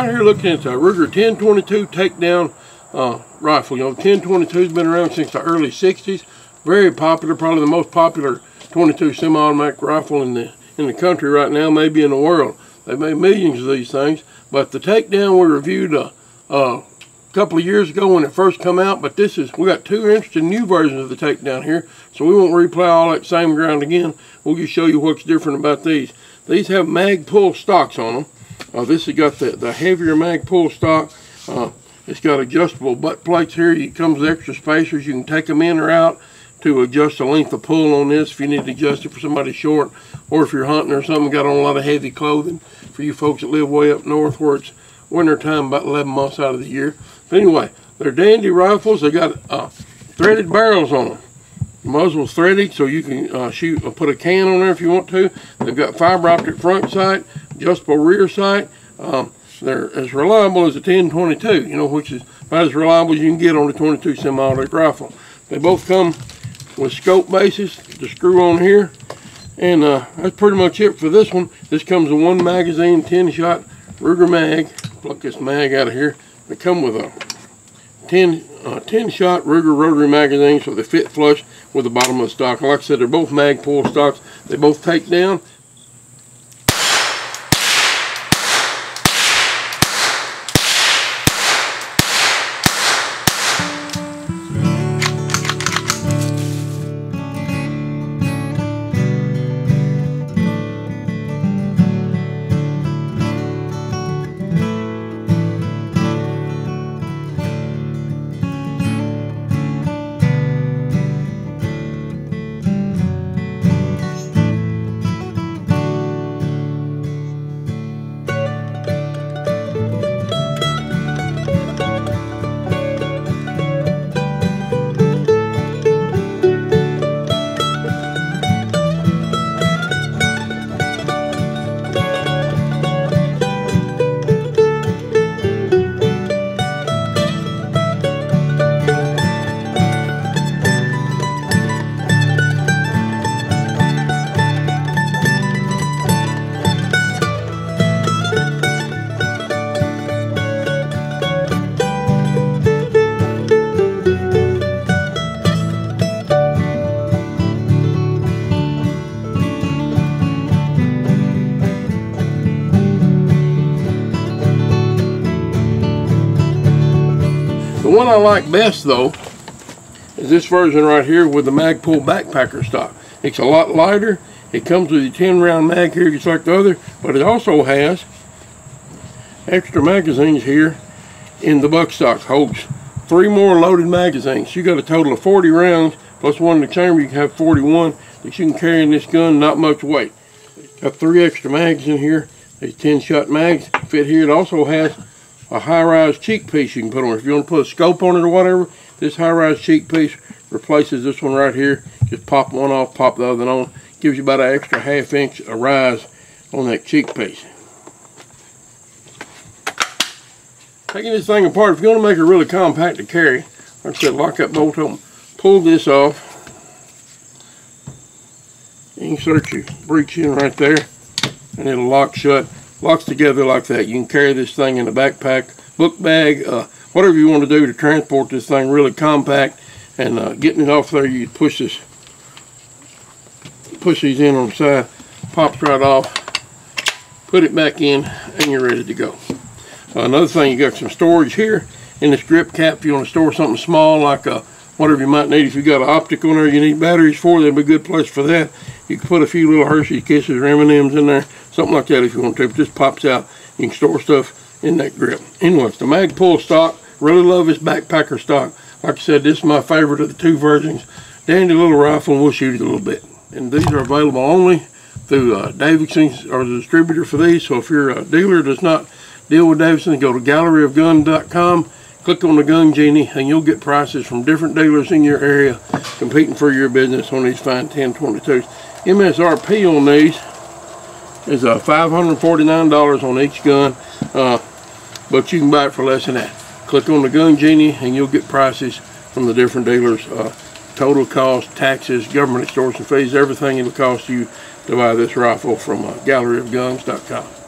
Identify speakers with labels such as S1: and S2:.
S1: right here looking at a Ruger 1022 takedown uh, rifle. You know, 1022's been around since the early 60s. Very popular, probably the most popular 22 semi-automatic rifle in the in the country right now, maybe in the world. They made millions of these things. But the takedown we reviewed a, a couple of years ago when it first come out. But this is we got two interesting new versions of the takedown here, so we won't replay all that same ground again. We'll just show you what's different about these. These have Magpul stocks on them. Uh, this has got the, the heavier Magpul stock. Uh, it's got adjustable butt plates here. It comes with extra spacers. You can take them in or out to adjust the length of pull on this if you need to adjust it for somebody short or if you're hunting or something, got on a lot of heavy clothing for you folks that live way up north where it's winter time about 11 months out of the year. But anyway, they're dandy rifles. They got uh, threaded barrels on them. The muzzle's threaded so you can uh, shoot uh, put a can on there if you want to. They've got fiber optic front sight, adjustable rear sight. Um, they're as reliable as a 1022, you know, which is about as reliable as you can get on a 22 semi-automatic rifle. They both come with scope bases to screw on here. And uh, that's pretty much it for this one. This comes with one magazine, 10 shot Ruger mag. Pluck this mag out of here. They come with a 10, uh, 10 shot Ruger rotary magazine so they fit flush with the bottom of the stock. Like I said, they're both Magpul stocks. They both take down. The one I like best though is this version right here with the Magpul backpacker stock. It's a lot lighter. It comes with a 10 round mag here just like the other, but it also has extra magazines here in the buttstock. Holds three more loaded magazines. You got a total of 40 rounds plus one in the chamber. You can have 41 that you can carry in this gun, not much weight. Got three extra mags in here. These 10 shot mags fit here. It also has a high-rise cheek piece you can put on. If you want to put a scope on it or whatever, this high-rise cheek piece replaces this one right here. Just pop one off, pop the other on. Gives you about an extra half inch of rise on that cheek piece. Taking this thing apart, if you want to make it really compact to carry, like I said, lock that bolt on, pull this off, insert your breech in right there, and it'll lock shut locks together like that. You can carry this thing in a backpack, book bag, uh, whatever you want to do to transport this thing really compact. And uh, getting it off there, you push this, push these in on the side, pops right off, put it back in, and you're ready to go. Uh, another thing, you got some storage here in this grip cap if you want to store something small like a, whatever you might need. If you got an optic on there you need batteries for, that'd be a good place for that. You can put a few little Hershey Kisses or M&Ms in there something like that if you want to. It just pops out, you can store stuff in that grip. Anyways, the Magpul stock. Really love this backpacker stock. Like I said, this is my favorite of the two versions. Dandy little rifle, and we'll shoot it a little bit. And these are available only through uh, Davidson's or the distributor for these. So if you're a dealer does not deal with Davidson, go to galleryofgun.com, click on the Gun Genie, and you'll get prices from different dealers in your area competing for your business on these fine 1022s. MSRP on these is uh, $549 on each gun, uh, but you can buy it for less than that. Click on the Gun Genie and you'll get prices from the different dealers. Uh, total cost, taxes, government extortion fees, everything it'll cost you to buy this rifle from uh, galleryofguns.com.